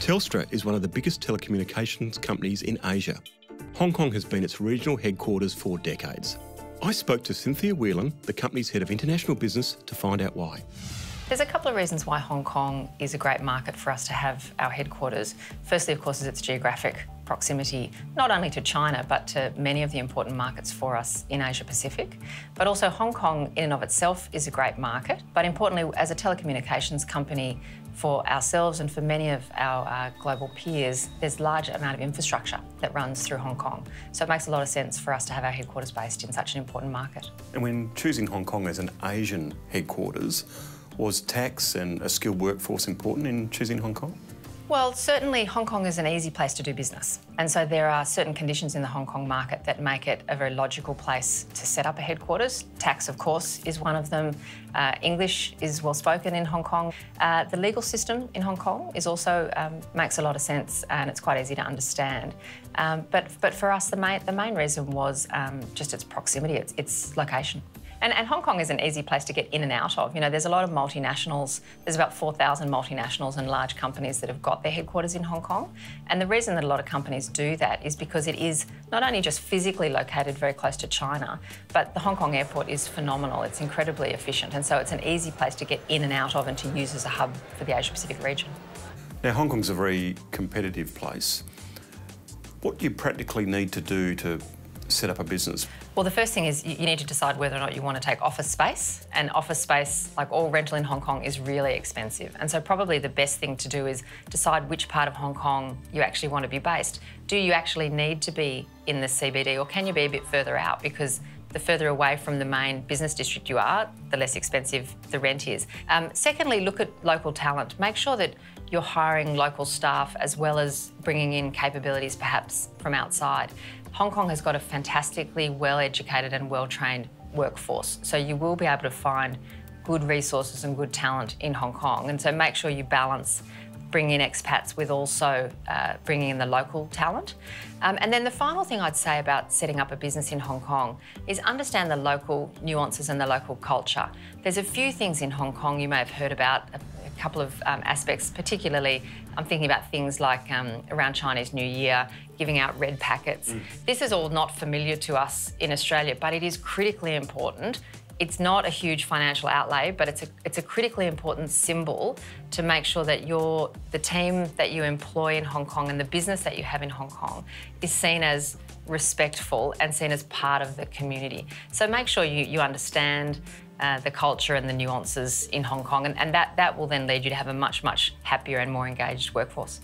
Telstra is one of the biggest telecommunications companies in Asia. Hong Kong has been its regional headquarters for decades. I spoke to Cynthia Whelan, the company's head of international business, to find out why. There's a couple of reasons why Hong Kong is a great market for us to have our headquarters. Firstly, of course, is its geographic proximity, not only to China, but to many of the important markets for us in Asia Pacific. But also Hong Kong in and of itself is a great market. But importantly, as a telecommunications company, for ourselves and for many of our uh, global peers, there's a large amount of infrastructure that runs through Hong Kong. So it makes a lot of sense for us to have our headquarters based in such an important market. And when choosing Hong Kong as an Asian headquarters, was tax and a skilled workforce important in choosing Hong Kong? Well, certainly Hong Kong is an easy place to do business. And so there are certain conditions in the Hong Kong market that make it a very logical place to set up a headquarters. Tax, of course, is one of them. Uh, English is well spoken in Hong Kong. Uh, the legal system in Hong Kong is also um, makes a lot of sense and it's quite easy to understand. Um, but, but for us, the main, the main reason was um, just its proximity, its, its location. And, and, Hong Kong is an easy place to get in and out of. You know, there's a lot of multinationals. There's about 4,000 multinationals and large companies that have got their headquarters in Hong Kong. And the reason that a lot of companies do that is because it is not only just physically located very close to China, but the Hong Kong airport is phenomenal. It's incredibly efficient. And so it's an easy place to get in and out of and to use as a hub for the Asia Pacific region. Now, Hong Kong's a very competitive place. What do you practically need to do to set up a business? Well, the first thing is you need to decide whether or not you want to take office space. And office space, like all rental in Hong Kong, is really expensive. And so, probably the best thing to do is decide which part of Hong Kong you actually want to be based. Do you actually need to be in the CBD, or can you be a bit further out? Because the further away from the main business district you are, the less expensive the rent is. Um, secondly, look at local talent. Make sure that you're hiring local staff as well as bringing in capabilities perhaps from outside. Hong Kong has got a fantastically well educated and well trained workforce, so you will be able to find good resources and good talent in Hong Kong. And so make sure you balance bringing in expats with also uh, bringing in the local talent. Um, and then the final thing I'd say about setting up a business in Hong Kong is understand the local nuances and the local culture. There's a few things in Hong Kong you may have heard about, a couple of um, aspects, particularly I'm thinking about things like um, around Chinese New Year, giving out red packets. Mm. This is all not familiar to us in Australia, but it is critically important. It's not a huge financial outlay, but it's a, it's a critically important symbol to make sure that your, the team that you employ in Hong Kong and the business that you have in Hong Kong is seen as respectful and seen as part of the community. So make sure you, you understand uh, the culture and the nuances in Hong Kong, and, and that, that will then lead you to have a much, much happier and more engaged workforce.